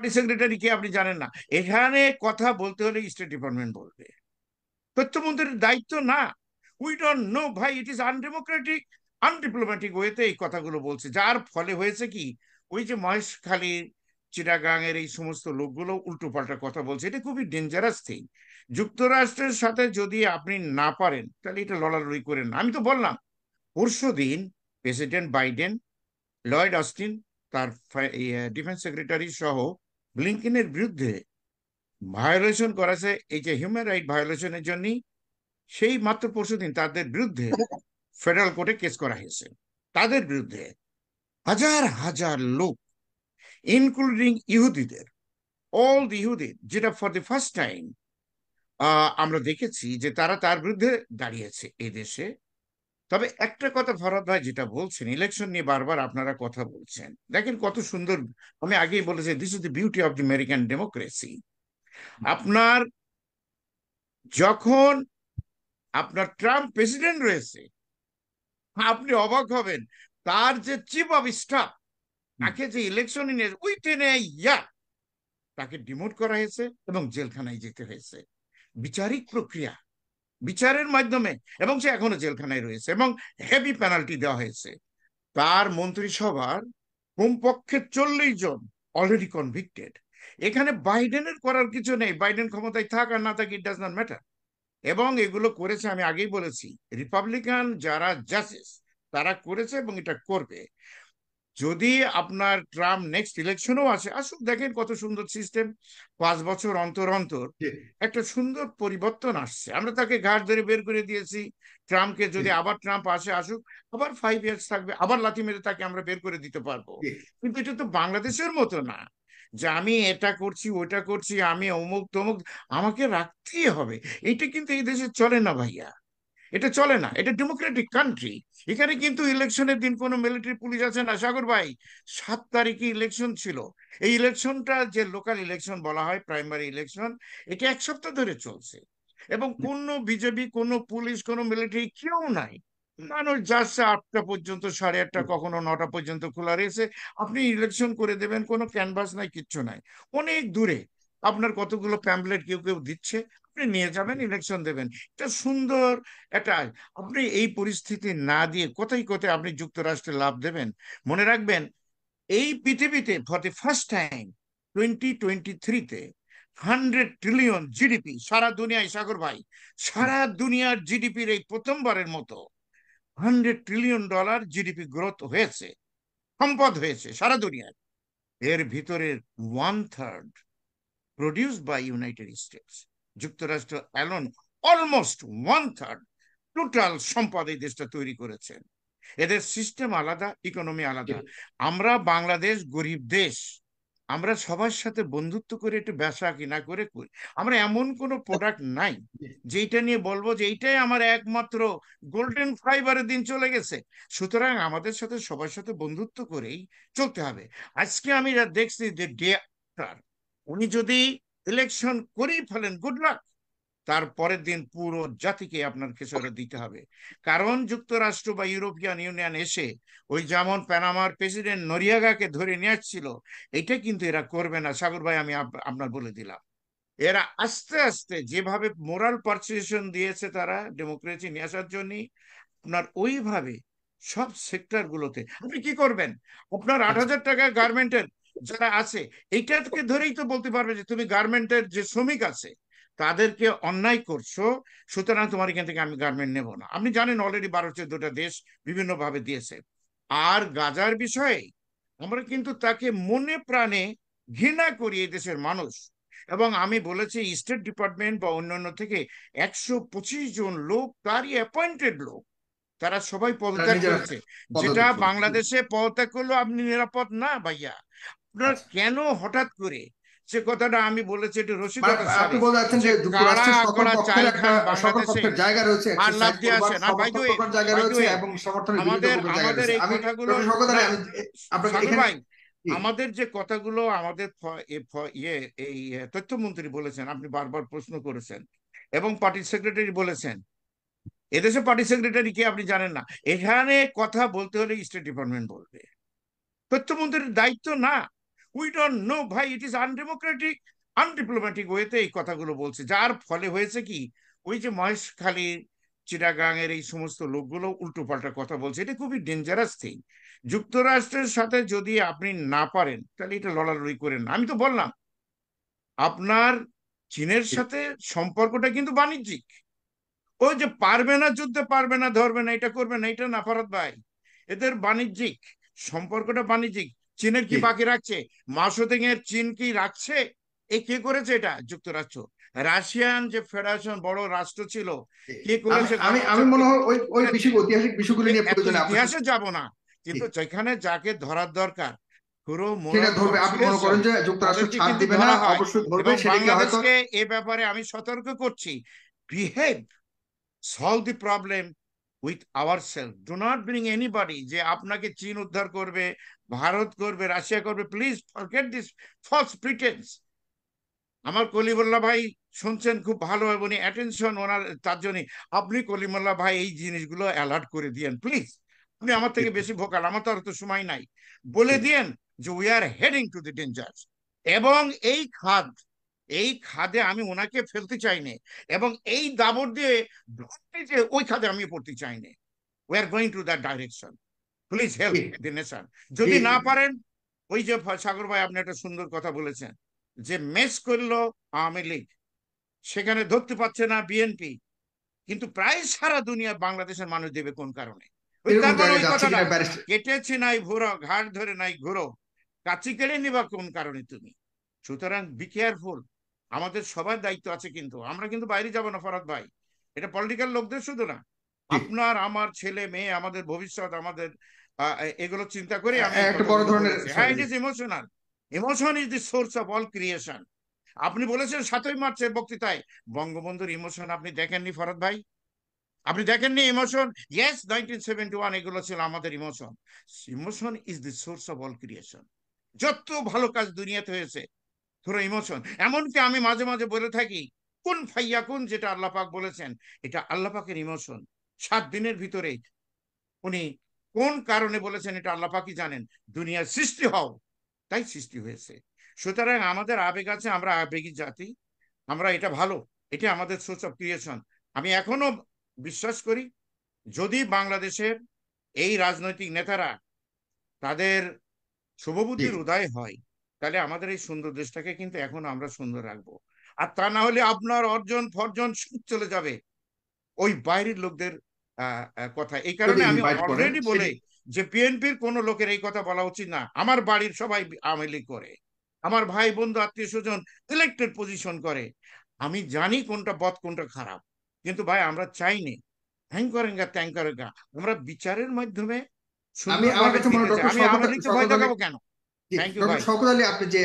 Party secretary কে আপনি জানেন না। এখানে কথা বলতে হলে স্টেট ডিপার্টমেন্ট বলবে। তথ্যমন্ত্রীর দায়িত্ব না। উই ডোন্ট নো ভাই ইট ইজ আনডেমোক্রেটিক আনডিপ্লোম্যাটিক ওয়েতে এই কথাগুলো বলছে। যার ফলে হয়েছে কি? ওই যে মহেশখালী চিটাগাং এর এই সমস্ত লোকগুলো উল্টো পাল্টা কথা বলছে। এটা খুবই ডেঞ্জারাস থিং যুক্তরাষ্ট্রের সাথে যদি আপনি না পারেন, তাহলে এটা লড়ালড়ি করেন না। আমি তো বললাম, পরশু দিন প্রেসিডেন্ট বাইডেন লয়েড অস্টিন তার ডিফেন্স সেক্রেটারি সহ ব্লিঙ্কিনের বিরুদ্ধে ভায়োলেশন করেছে, এই যে হিউম্যান রাইট ভায়োলেশনের জন্য সেই মাত্র পরশুদিন তাদের বিরুদ্ধে ফেডারেল কোর্টে কেস করা হয়েছে। তাদের বিরুদ্ধে হাজার হাজার লোক ইনক্লুডিং ইহুদিদের অল দি ইহুদি, যেটা ফর দি ফার্স্ট টাইম আমরা দেখেছি যে তারা তার বিরুদ্ধে দাঁড়িয়েছে এই দেশে। তবে একটা কথা ফরাদ ভাই যেটা বলছেন ইলেকশন নিয়ে বারবার আপনারা কথা বলছেন। দেখেন কত সুন্দর আমি আগেই বলেছি this is the beauty of the American democracy আপনার যখন আপনার ট্রাম্প প্রেসিডেন্ট রয়েছে আপনি অবাক হবেন তার যে চিফ অফ স্টাফ তাকে যে ইলেকশন নিয়ে উইথিন এ ইয়ার তাকে ডিমোট করা হয়েছে এবং জেলখানায় যেতে হয়েছে। বিচারিক প্রক্রিয়া। বিচারের মাধ্যমে, এবং সে এখনও জেলখানায় রয়েছে, এবং হেভি পেনাল্টি দেওয়া হয়েছে। তার মন্ত্রিসভার কমপক্ষে চল্লিশ জন অলরেডি কনভিক্টেড এখানে বাইডেনের করার কিছু নেই, বাইডেন ক্ষমতায় থাক আর না থাক ইট ডাজ নট ম্যাটার এবং এগুলো করেছে, আমি আগেই বলেছি রিপাবলিকান যারা জাজেস তারা করেছে এবং এটা করবে। যদি আপনার ট্রাম্প নেক্সট ইলেকশনও আছে আসুক দেখেন কত সুন্দর সিস্টেম পাঁচ বছর অন্তর অন্তর একটা সুন্দর পরিবর্তন আসছে। আমরা তাকে ঘাট ধরে বের করে দিয়েছি। ট্রাম্পকে যদি আবার ট্রাম্প আসে আসুক আবার ফাইভ ইয়ার্স থাকবে আবার লাথি মেরে তাকে আমরা বের করে দিতে পারব। কিন্তু এটা তো বাংলাদেশের মতো না। যে আমি এটা করছি ওটা করছি আমি অমুক তমুক আমাকে রাখতেই হবে। এটা কিন্তু এই দেশে চলে না ভাইয়া। এটা চলে না এটা ডেমোক্রেটিক কান্ট্রি এখানে কিন্তু ইলেকশনের দিন কোনো মিলিটারি পুলিশ আছে না। সাগর ভাই সাত তারিখে ইলেকশন ছিল। এই ইলেকশনটা যে লোকাল ইলেকশন বলা হয় প্রাইমারি ইলেকশন এটা এক সপ্তাহ ধরে চলছে। এবং কোনো বিজেপি কোনো পুলিশ কোনো মিলিটারি কেউ নাই। মানুষ যাচ্ছে আটটা পর্যন্ত সাড়ে আটটা কখনো নটা পর্যন্ত খোলা রয়েছে। আপনি ইলেকশন করে দেবেন কোনো ক্যানভাস নাই কিচ্ছু নাই। অনেক দূরে আপনার কতগুলো প্যাম্পলেট কেউ কেউ দিচ্ছে, আপনি নিয়ে যাবেন ইলেকশন দেবেন। এটা সুন্দর একটা, আপনি এই পরিস্থিতি না দিয়ে কোথায় কোথায় আপনি যুক্তরাষ্ট্রে লাভ দেবেন, মনে রাখবেন, এই পৃথিবীতে for the first time twenty twenty থ্রিতে হান্ড্রেড ট্রিলিয়ন জিডিপি সারা দুনিয়ায়, সাগর ভাই, সারা দুনিয়ার জিডিপির এই প্রথমবারের মতো hundred trillion dollar GDP growth হয়েছে, সম্পদ হয়েছে সারা দুনিয়ার এর ভিতরে one third produce by United States যুক্তরাষ্ট্র alone almost one third total সম্পদ এই দেশটা তৈরি করেছেন এদের সিস্টেম আলাদা ইকোনমি আলাদা। আমরা বাংলাদেশ গরিব দেশ। আমরা সবার সাথে বন্ধুত্ব করে একটু ব্যবসা কিনা করে করি। আমরা এমন কোনো প্রোডাক্ট নাই যেটা নিয়ে বলব যে এইটাই আমার একমাত্র গোল্ডেন ফাইবারের দিন চলে গেছে। সুতরাং আমাদের সাথে সবার সাথে বন্ধুত্ব করেই চলতে হবে। আজকে আমি যা দেখছি যে ডে আফটার উনি যদি ইলেকশন করেই ফেলেন গুড লাক তার পরের দিন পুরো জাতিকে আপনার খেসারত দিতে হবে। কারণ যুক্তরাষ্ট্র বা ইউরোপিয়ান ইউনিয়ন এসে ওই যেমন প্যানামার প্রেসিডেন্ট নরিয়াগাকে ধরে নিয়ে আসছিল, এটা কিন্তু এরা করবে না। সাগর ভাই, আমি আপনার বলে দিলাম। এরা আস্তে আস্তে যেভাবে মোরাল পারসিউশন দিয়েছে তারা ডেমোক্রেসি নিয়ে আসার জন্য, আপনার ওইভাবে সব সেক্টর গুলোতে। আপনি কি করবেন? আপনার আট হাজার টাকা গার্মেন্টের যারা আছে এইটাকে ধরেই তো বলতে পারবে যে তুমি গার্মেন্টের যে শ্রমিক আছে তাদেরকে অন্যায় করছ সুতরাং তোমার এখান থেকে আমি গার্মেন্ট নেব না। আপনি জানেন অলরেডি বারো চোদ্দটা দেশ বিভিন্ন ভাবে দিয়েছে। আর গাজার বিষয়ে আমরা কিন্তু তাকে মনে প্রাণে ঘৃণা করি এই দেশের মানুষ। এবং আমি বলেছি স্টেট ডিপার্টমেন্ট বা অন্যান্য থেকে একশো পঁচিশ জন লোক তারই অ্যাপয়েন্টেড লোক তারা সবাই পদত্যাগ করেছে। যেটা বাংলাদেশে পদত্যাগ করল আপনি নিরাপদ না ভাইয়া। আপনার আচ্ছা। কেন হঠাৎ করে? সে কথাটা আমি বলেছি একটু রসিকতা আপনি যাচ্ছেন যে সকল জায়গা রয়েছে জায়গা রয়েছে এবং সমর্থনের আমাদের আমাদের এই কথাগুলো আপনাকে সাগর এখানে ভাই জি। আমাদের যে কথাগুলো আমাদের ইয়ে এই তথ্যমন্ত্রী বলেছেন আপনি বারবার প্রশ্ন করেছেন এবং পার্টি সেক্রেটারি বলেছেন। এদেশে পার্টি সেক্রেটারি কে আপনি জানেন না? এখানে কথা বলতে হলে স্টেট ডিপার্টমেন্ট বলবে। তথ্যমন্ত্রীর দায়িত্ব না। উই ডোন্ট নো ভাই ইট ইজ আনডেমোক্রেটিক আনডিপ্লোম্যাটিক ওয়েতে এই কথাগুলো বলছে। যার ফলে হয়েছে কি ওই যে মহেশখালী চিটাগাং এর এই সমস্ত লোকগুলো উল্টো পাল্টা কথা বলছে। এটা খুবই ডেঞ্জারাস থিং যুক্তরাষ্ট্রের সাথে যদি আপনি না পারেন তাহলে এটা লড়ালড়ি করেন আমি তো বললাম আপনার চীনের সাথে সম্পর্কটা কিন্তু বাণিজ্যিক। ওই যে পারবে না যুদ্ধে পারবে না ধরবে না এটা করবে না এটা না ফরাত ভাই। এদের বাণিজ্যিক সম্পর্কটা বাণিজ্যিক। চীনের কি বাকি রাখছে? মাসুদিং এর চীন কি রাখছে? এ কে করেছে এটা যুক্তরাষ্ট্র? রাশিয়ান যে ফেডারেশন বড় রাষ্ট্র ছিল কে করেছে আমি আমি মনে হয় ওই ওই বিষয় ঐতিহাসিক বিষয়গুলো নিয়ে প্রয়োজনে আপনার ইতিহাসে যাব না কিন্তু যেখানে যাকে ধরার দরকার পুরো ধরবে। আপনি মনে করেন যে যুক্তরাষ্ট্র ছাড় দিবে না অবশ্যই ধরবে সেটা হয়তো এ ব্যাপারে আমি সতর্ক করছি। Behave solve the problem with our self do not bring anybody যে আপনাকে চীন উদ্ধার করবে ভারত করবে রাশিয়া করবে। Please forget this false pretence আমার কলিমুল্লাহ ভাই শুনছেন খুব ভালো এবং অ্যাটেনশন ওনার তার জন্য আপনি কলিমুল্লাহ ভাই এই জিনিসগুলো অ্যালার্ট করে দিয়েন প্লিজ আপনি আমার থেকে বেশি ভোকাল আমার তো আর তো সময় নাই। বলে দিয়েন যে we are heading to the danger এবং এই খাদ এই খাদে আমি ওনাকে ফেলতে চাই না এবং এই দাবর দিয়ে যে ওই খাদে আমি পড়তে চাই না we are going to that direction please help the nation যদি না পারেন ওই যে সাগর ভাই আপনি একটা সুন্দর কথা বলেছেন যে মেস করল আওয়ামী লীগ। সেখানে ধরতে পারছে না বিএনপি। কিন্তু প্রায় সারা দুনিয়া বাংলাদেশের মানুষ দেবে কোন কারণে? কেটেছি নাই ঘুরো ঘাট ধরে নাই ঘুরো কাচি কেড়ে নিবা কোন কারণে তুমি? সুতরাং বি কেয়ারফুল আমাদের সবার দায়িত্ব আছে কিন্তু। আমরা কিন্তু বাইরে যাব না ফরাদ ভাই। এটা পলিটিক্যাল লোকদের শুধু না। আপনার আমার ছেলে মেয়ে আমাদের ভবিষ্যৎ আমাদের এগুলো চিন্তা করে আমি একটা বড় ধরনের হ্যাঁ it is emotional emotion is the source of all creation আপনি বলেছেন সাতই মার্চের বক্তৃতায় বঙ্গবন্ধুর ইমোশন আপনি দেখেননি ফরাদ ভাই? আপনি দেখেননি emotion yes nineteen seventy one এগুলো ছিল আমাদের emotion emotion is the source of all creation যত ভালো কাজ দুনিয়াতে হয়েছে ধরো ইমোশন এমনকি আমি মাঝে মাঝে বলে থাকি কোন ফাইয়া কোন? যেটা আল্লাহ পাক বলেছেন এটা আল্লাহ পাকের ইমোশন সাত দিনের ভিতরে উনি কোন কারণে বলেছেন এটা আল্লাহ পাকই জানেন। দুনিয়ার সৃষ্টি হও তাই সৃষ্টি হয়েছে। সুতরাং আমাদের আবেগ আছে আমরা আবেগী জাতি আমরা এটা ভালো এটা আমাদের সোর্স অফ ক্রিয়েশন আমি এখনও বিশ্বাস করি যদি বাংলাদেশের এই রাজনৈতিক নেতারা তাদের শুভবুদ্ধির। উদয় হয় তাহলে আমাদের এই সুন্দর দেশটাকে কিন্তু এখনও আমরা সুন্দর রাখব। আর তা না হলে আপনার অর্জন ফর্জন সব চলে যাবে। ওই বাইরের লোকদের কথা। এই কারণে আমি অলরেডি বলে যে বিএনপির কোন লোকের এই কথা বলা উচিত না। আমার বাড়ির সবাই আওয়ামী লীগ করে। আমার ভাই বন্ধু আত্মীয় স্বজন ইলেক্টেড পজিশন করে। আমি জানি কোনটা পথ কোনটা খারাপ। কিন্তু ভাই আমরা চাইনি। হ্যাং করেন গা ত্যাং করেন গা আমরা বিচারের মাধ্যমে আমি আমার কাছে মনে হয় কেন? আলী আপনি যে